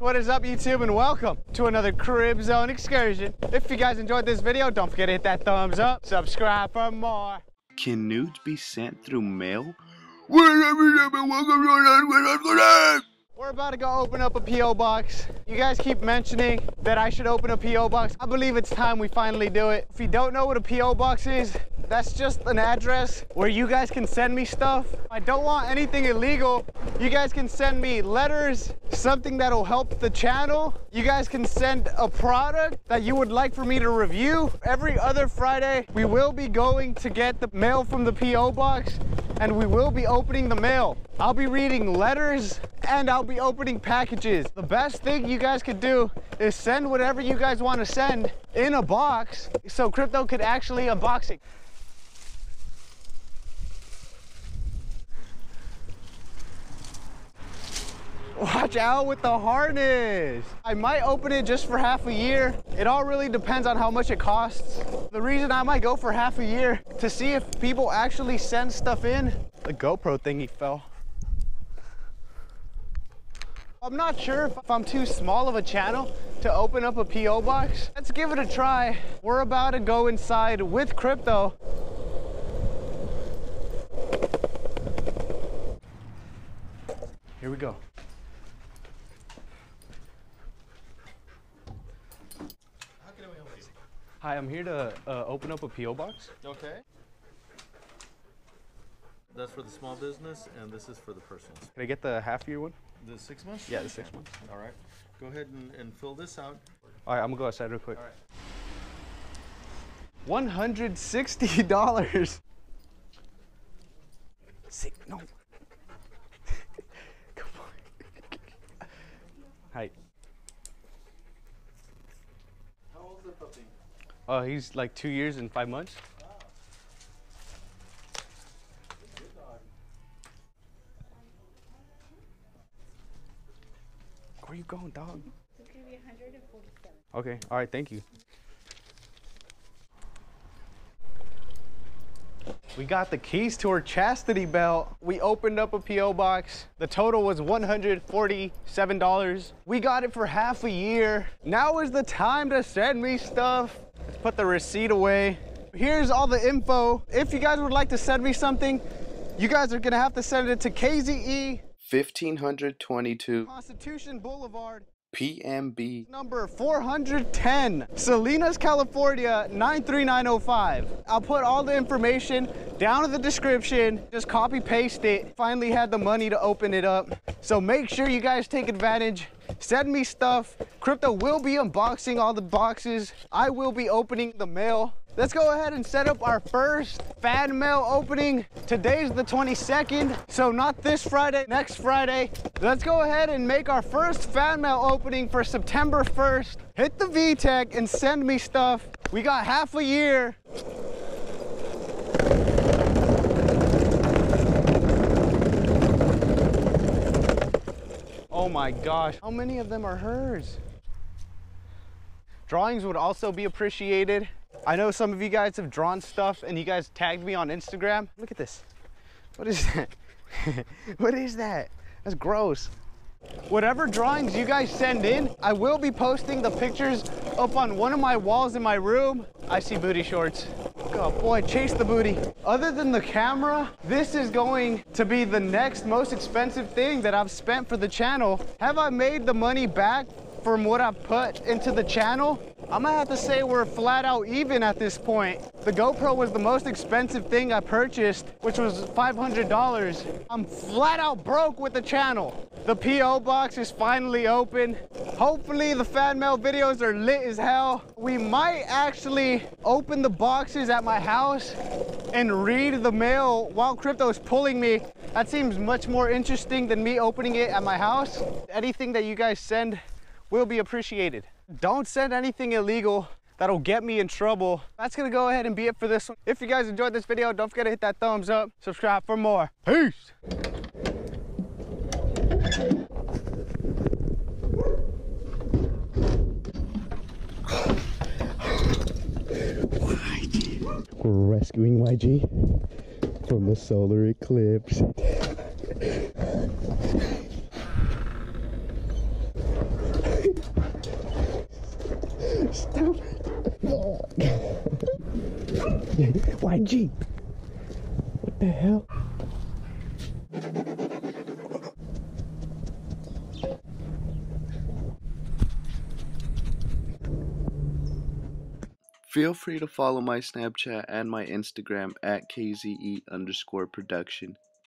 What is up YouTube and welcome to another Crib Zone excursion. If you guys enjoyed this video, don't forget to hit that thumbs up, subscribe for more. Can nudes be sent through mail? We're about to go open up a P.O. box. You guys keep mentioning that I should open a P.O. box. I believe it's time we finally do it. If you don't know what a P.O. box is, that's just an address where you guys can send me stuff. I don't want anything illegal. You guys can send me letters, something that'll help the channel. You guys can send a product that you would like for me to review. Every other Friday, we will be going to get the mail from the P.O. box and we will be opening the mail. I'll be reading letters and I'll be opening packages. The best thing you guys could do is send whatever you guys want to send in a box so crypto could actually unbox it. Watch out with the harness. I might open it just for half a year. It all really depends on how much it costs. The reason I might go for half a year to see if people actually send stuff in. The GoPro thingy fell. I'm not sure if I'm too small of a channel to open up a P.O. box. Let's give it a try. We're about to go inside with crypto. Here we go. Hi, I'm here to uh, open up a P.O. box. Okay. That's for the small business, and this is for the personals. Can I get the half year one? The six months? Yeah, the six months. All right. Go ahead and, and fill this out. All right, I'm gonna go outside real quick. All right. One hundred sixty dollars. See, no. Come on. Hi. How old's the puppy? Oh, he's like two years and five months. Where you going, dog? It's gonna be 147. Okay. All right. Thank you. We got the keys to our chastity belt. We opened up a P.O. box. The total was $147. We got it for half a year. Now is the time to send me stuff. Let's put the receipt away. Here's all the info. If you guys would like to send me something, you guys are gonna have to send it to KZE 1522 Constitution Boulevard, PMB. Number 410, Salinas, California, 93905. I'll put all the information down in the description. Just copy paste it. Finally had the money to open it up. So make sure you guys take advantage. Send me stuff. Crypto will be unboxing all the boxes. I will be opening the mail. Let's go ahead and set up our first fan mail opening. Today's the 22nd, so not this Friday, next Friday. Let's go ahead and make our first fan mail opening for September 1st. Hit the VTech and send me stuff. We got half a year. My gosh, how many of them are hers? Drawings would also be appreciated. I know some of you guys have drawn stuff and you guys tagged me on Instagram. Look at this. What is that? what is that? That's gross. Whatever drawings you guys send in, I will be posting the pictures up on one of my walls in my room. I see booty shorts. Oh boy, chase the booty. Other than the camera, this is going to be the next most expensive thing that I've spent for the channel. Have I made the money back from what I've put into the channel? I'm gonna have to say we're flat out even at this point. The GoPro was the most expensive thing I purchased, which was $500. I'm flat out broke with the channel. The P.O. box is finally open. Hopefully the fan mail videos are lit as hell. We might actually open the boxes at my house and read the mail while crypto is pulling me. That seems much more interesting than me opening it at my house. Anything that you guys send will be appreciated. Don't send anything illegal that'll get me in trouble. That's gonna go ahead and be it for this one. If you guys enjoyed this video, don't forget to hit that thumbs up, subscribe for more. Peace! We're rescuing YG from the solar eclipse. YG. What the hell? Feel free to follow my Snapchat and my Instagram at KZE underscore production.